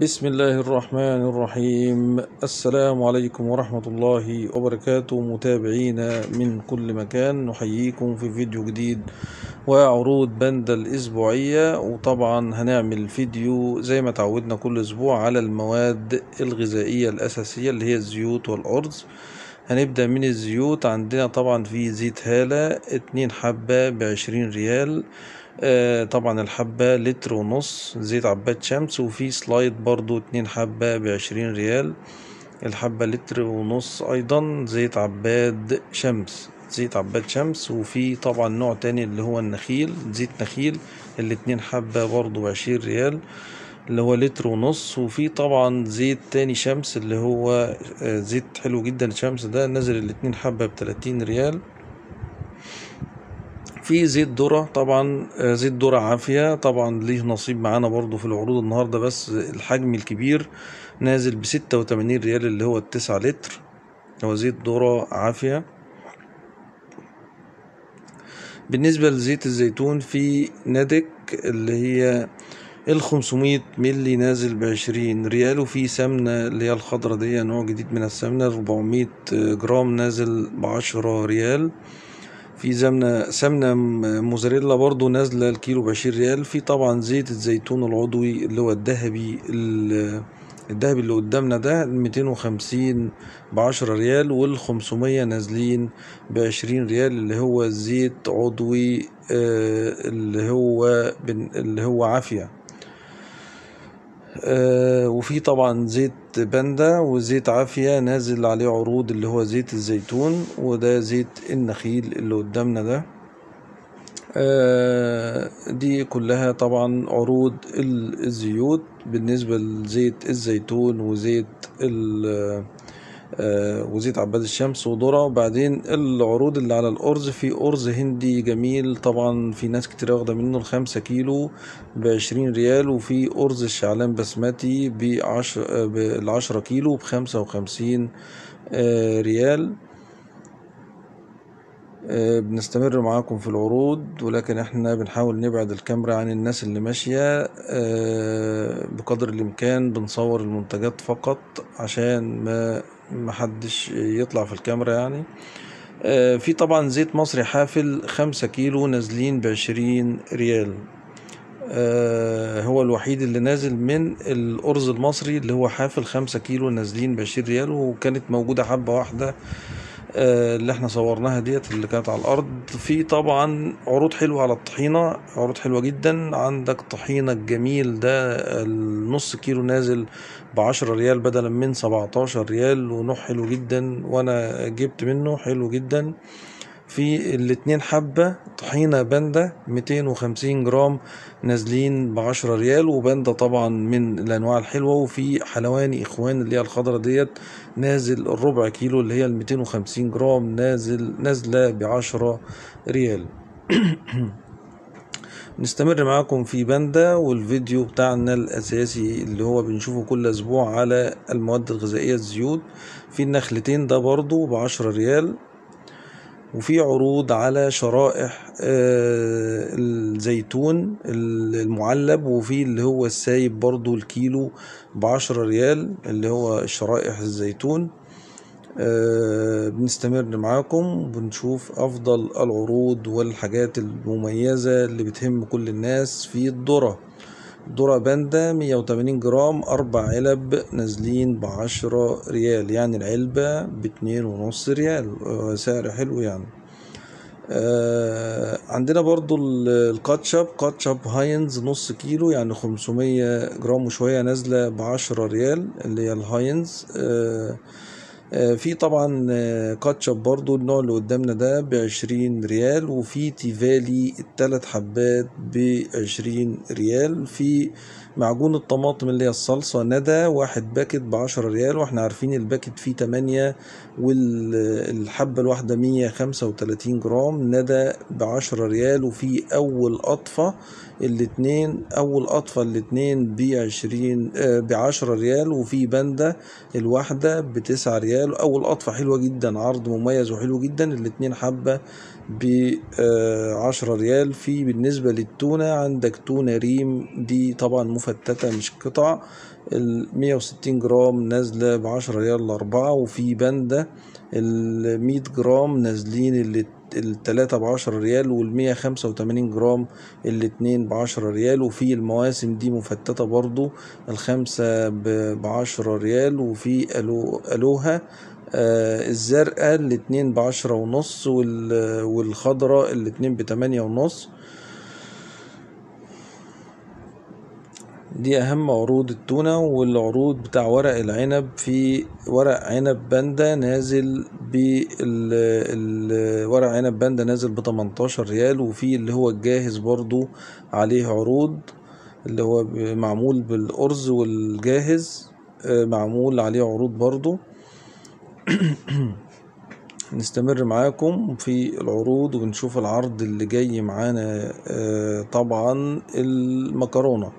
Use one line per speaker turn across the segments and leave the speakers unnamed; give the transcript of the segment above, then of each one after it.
بسم الله الرحمن الرحيم السلام عليكم ورحمة الله وبركاته متابعينا من كل مكان نحييكم في فيديو جديد وعروض باندا الأسبوعية وطبعا هنعمل فيديو زي ما تعودنا كل أسبوع على المواد الغذائية الأساسية اللي هي الزيوت والأرز هنبدأ من الزيوت عندنا طبعا في زيت هالة اتنين حبة بعشرين ريال آه طبعا الحبة لتر ونص زيت عباد شمس وفي سلايد برضو اتنين حبة بعشرين ريال. الحبة لتر ونص أيضا زيت عباد شمس زيت عباد شمس. وفي طبعا نوع تاني اللي هو النخيل زيت نخيل الاتنين حبة برضو بعشرين ريال اللي هو لتر ونص. وفي طبعا زيت تاني شمس اللي هو آه زيت حلو جدا شمس ده نزل الاتنين حبة بتلاتين ريال. في زيت ذرة طبعا زيت ذرة عافية طبعا ليه نصيب معانا برضو في العروض النهاردة بس الحجم الكبير نازل بستة وتمانين ريال اللي هو التسعة لتر هو زيت ذرة عافية. بالنسبة لزيت الزيتون في ندك اللي هي الخمسمية ملي نازل بعشرين ريال وفي سمنة اللي هي الخضرة دي نوع جديد من السمنة ربعمية جرام نازل بعشرة ريال. في سمنة سمنة موزاريلا برضو نازلة الكيلو بعشرين ريال. في طبعا زيت الزيتون العضوي اللي هو الذهبي الذهبي اللي قدامنا ده الميتين وخمسين بعشرة ريال والخمسمية نازلين بعشرين ريال اللي هو زيت عضوي اللي هو اللي هو عافية. آه وفي طبعا زيت باندا وزيت عافية نازل عليه عروض اللي هو زيت الزيتون وده زيت النخيل اللي قدامنا ده. آه دي كلها طبعا عروض الزيوت. بالنسبة لزيت الزيتون وزيت وزيت عباد الشمس وذرة وبعدين العروض اللي على الأرز في أرز هندي جميل طبعا في ناس كتير واخدة منه الخمسة كيلو بعشرين ريال وفي أرز الشعلان بسمتي بعشر بالعشرة كيلو بخمسة وخمسين ريال. بنستمر معاكم في العروض ولكن إحنا بنحاول نبعد الكاميرا عن الناس اللي ماشية بقدر الإمكان بنصور المنتجات فقط عشان ما محدش يطلع في الكاميرا يعني. في طبعا زيت مصري حافل خمسة كيلو نازلين بعشرين ريال. هو الوحيد اللي نازل من الأرز المصري اللي هو حافل خمسة كيلو نازلين بعشرين ريال وكانت موجودة حبة واحدة اللي إحنا صورناها ديت اللي كانت على الأرض. في طبعا عروض حلوة على الطحينة عروض حلوة جدا. عندك طحينة الجميل ده النص كيلو نازل بعشرة ريال بدلا من سبعتاشر ريال ونوع حلو جدا. وأنا جبت منه حلو جدا. في الاتنين حبة طحينة باندا ميتين وخمسين جرام نازلين بعشرة ريال وباندا طبعا من الأنواع الحلوة. وفي حلواني إخوان اللي هي الخضرة ديت نازل الربع كيلو اللي هي الميتين وخمسين جرام نازل نازلة بعشرة ريال. نستمر معاكم في باندا والفيديو بتاعنا الأساسي اللي هو بنشوفه كل أسبوع على المواد الغذائية الزيوت في النخلتين ده برضو بعشرة ريال. وفي عروض على شرائح الزيتون المعلب وفي اللي هو السايب برضو الكيلو بعشرة ريال اللي هو شرائح الزيتون. بنستمر معاكم بنشوف أفضل العروض والحاجات المميزة اللي بتهم كل الناس في الذرة. ذرة باندا مية وتمانين جرام أربع علب نازلين بعشرة ريال. يعني العلبة باتنين ونص ريال. سعر حلو يعني. آه عندنا برضو الكاتشب. كاتشب Heinz نص كيلو يعني خمسمية جرام وشوية نازلة بعشرة ريال اللي هي ال Heinz. آه في طبعا كاتشب برضو النوع اللي قدامنا ده بعشرين ريال وفي تيفالي التلات حبات بعشرين ريال في معجون الطماطم اللي هي الصلصة ندى واحد باكت بعشرة ريال وإحنا عارفين الباكت فيه تمانية والحبة الواحدة مية خمسة وتلاتين جرام ندى بعشرة ريال وفي أول قطفة الاتنين أول قطفة الاتنين بعشرين آه بعشرة ريال وفي باندا الواحدة بتسعة ريال. أول قطفة حلوة جدا عرض مميز وحلو جدا. الاتنين حبة بعشرة ريال. في بالنسبة للتونة عندك تونة ريم دي طبعا مفتتة مش قطع. المية وستين جرام نازلة بعشرة ريال الأربعة وفي باندا المية جرام نازلين التلاتة بعشرة ريال والمية خمسة جرام الاتنين بعشرة ريال وفي المواسم دي مفتتة برضو الخمسة بعشرة ريال وفي ألو ألوها آه الزرقاء الاتنين بعشرة ونص والخضراء الاتنين بتمانية ونص دي أهم عروض التونة والعروض بتاع ورق العنب في ورق عنب باندا نازل ورق عنب باندا نازل بتمنتاشر ريال وفي اللي هو الجاهز برضو عليه عروض اللي هو معمول بالأرز والجاهز معمول عليه عروض برضو. نستمر معاكم في العروض ونشوف العرض اللي جاي معانا طبعا المكرونة.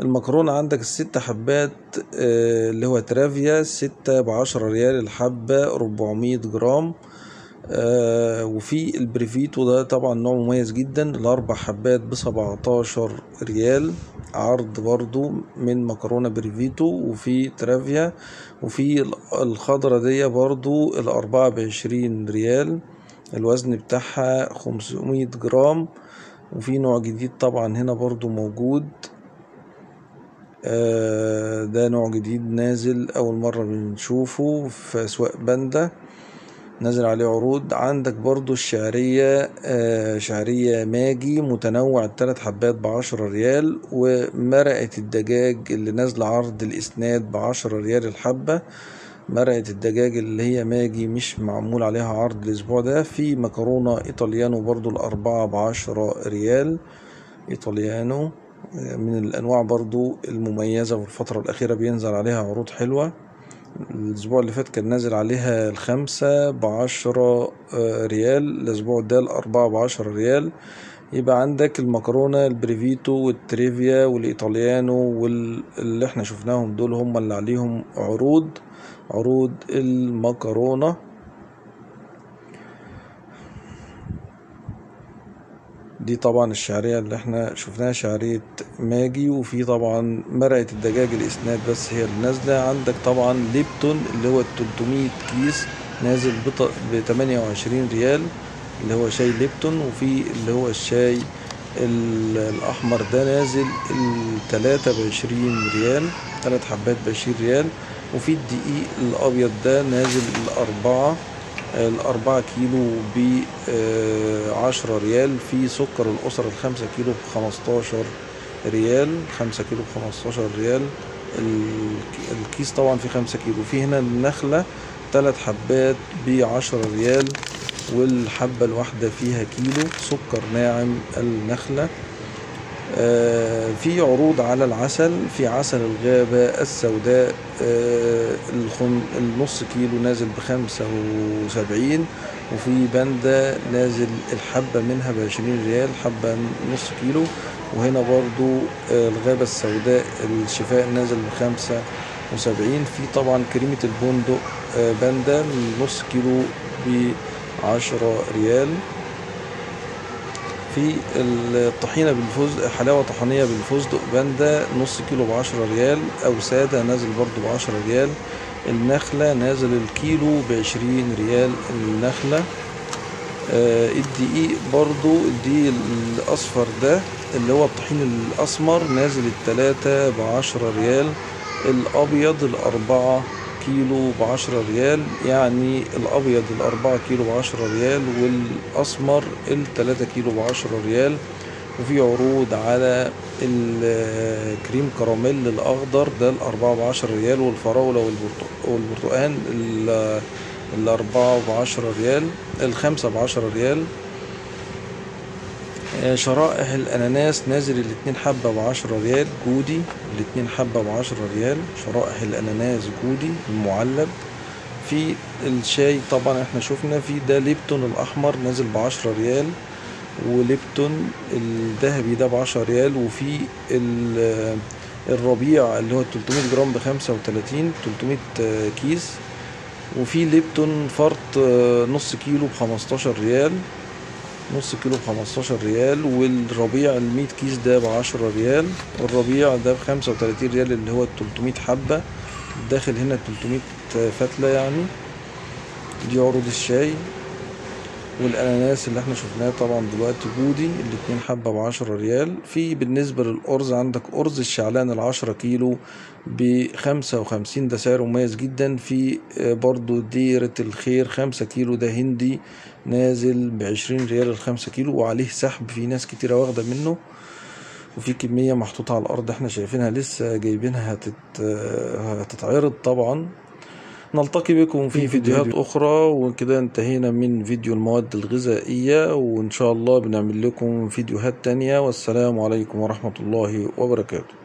المكرونة عندك الست حبات اللي هو ترافيا ستة بعشرة ريال الحبة ربعمية جرام. وفي البريفيتو ده طبعا نوع مميز جدا الأربع حبات بسبعتاشر ريال. عرض برضو من مكرونة بريفيتو وفي ترافيا وفي الخضرة دي برضو الأربعة بعشرين ريال. الوزن بتاعها خمسمية جرام. وفي نوع جديد طبعا هنا برضو موجود ده نوع جديد نازل أول مرة بنشوفه في أسواق باندا. نازل عليه عروض. عندك برضو الشعرية شعرية ماجي متنوع التلات حبات بعشرة ريال ومرقة الدجاج اللي نازلة عرض الإسناد بعشرة ريال الحبة. مرقة الدجاج اللي هي ماجي مش معمول عليها عرض الأسبوع ده. في مكرونة إيطاليانو برضو الأربعة بعشرة ريال. إيطاليانو. من الأنواع برضو المميزة في الفترة الأخيرة بينزل عليها عروض حلوة. الأسبوع اللي فات كان نازل عليها الخمسة بعشرة ريال. الأسبوع ده الأربعة بعشرة ريال. يبقى عندك المكرونة البريفيتو والتريفيا والإيطاليانو واللي إحنا شفناهم دول هم اللي عليهم عروض عروض المكرونة. دي طبعا الشعرية اللي إحنا شفناها شعرية ماجي وفي طبعا مرقة الدجاج الإسناد بس هي اللي نازلة. عندك طبعا ليبتون اللي هو التلتمية كيس نازل بتمانية وعشرين ريال اللي هو شاي ليبتون وفي اللي هو الشاي الأحمر ده نازل التلاتة بعشرين ريال تلات حبات بعشرين ريال. وفي الدقيق الأبيض ده نازل الأربعة الأربعة كيلو بعشرة ريال. في سكر الأسرة الخمسة كيلو بخمستاشر ريال. خمسة كيلو بخمستاشر ريال. الكيس طبعا في خمسة كيلو. في هنا النخلة تلات حبات بعشرة ريال والحبة الواحدة فيها كيلو سكر ناعم النخلة. آه في عروض على العسل في عسل الغابة السوداء آه النص كيلو نازل بخمسة وسبعين وفي باندا نازل الحبة منها بعشرين ريال حبة نص كيلو. وهنا برضو آه الغابة السوداء الشفاء نازل بخمسة وسبعين. في طبعا كريمة البندق باندا نص كيلو بعشرة ريال. في الطحينة بالفستق حلاوة طحينية بالفستق باندا نص كيلو بعشرة ريال أو سادة نازل برضو بعشرة ريال. النخلة نازل الكيلو بعشرين ريال النخلة. آه الدقيق برضو الدقيق الأصفر ده اللي هو الطحين الأسمر نازل التلاتة بعشرة ريال. الأبيض الأربعة كيلو بعشرة ريال يعني الأبيض الأربعة كيلو بعشرة ريال والأسمر التلاتة كيلو بعشرة ريال. وفي عروض على الكريم كراميل الأخضر ده الأربعة بعشرة ريال والفراولة والبرتقال الأربعة بعشرة ريال الخمسة بعشرة ريال. شرائح الأناناس نازل الاتنين حبة بعشرة ريال جودي الاتنين حبة بعشرة ريال. شرائح الأناناس جودي المعلب. في الشاي طبعا إحنا شفنا في ده ليبتون الأحمر نازل بعشرة ريال وليبتون الذهبي ده بعشرة ريال وفي الربيع اللي هو 300 جرام بخمسة وتلاتين 300 كيس. وفي ليبتون فرط نص كيلو بخمستاشر ريال. نص كيلو بخمستاشر ريال والربيع المية كيس ده بعشرة ريال والربيع ده بخمسة وتلاتين ريال اللي هو التلتمية حبة داخل هنا تلتمية فتلة يعني دي عروض الشاي. والأناناس اللي إحنا شفناه طبعا دلوقتي بودي الاتنين حبة بعشرة ريال. في بالنسبة للأرز عندك أرز الشعلان العشرة كيلو بخمسة وخمسين ده سعره مميز جدا. في برضو ديرة الخير خمسة كيلو ده هندي نازل بعشرين ريال الخمسة كيلو وعليه سحب في ناس كتيرة واخدة منه. وفي كمية محطوطة على الأرض إحنا شايفينها لسه جايبينها هتت... هتتعرض طبعا. نلتقي بكم في فيديوهات أخرى. وكده انتهينا من فيديو المواد الغذائية. وإن شاء الله بنعمل لكم فيديوهات تانية. والسلام عليكم ورحمة الله وبركاته.